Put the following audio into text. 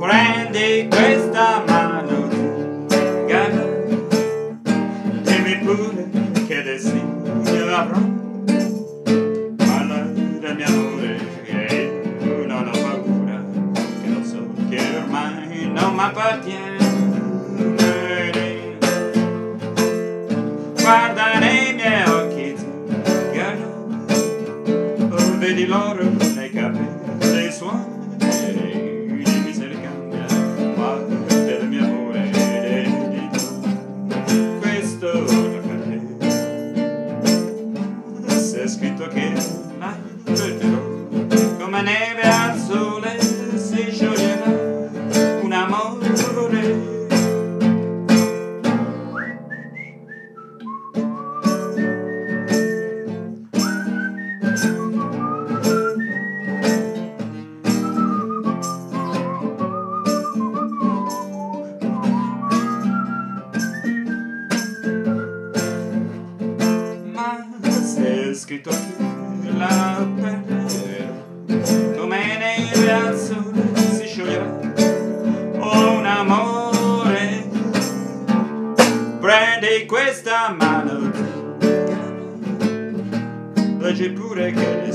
Prendi questa ormai non mi appartiene Guarda nei miei occhi Gaga Oh, vedi l'oro nei capelli scritto la perderò come al sole si scioglierà oh un amore. Prendi questa mano. Leggi pure che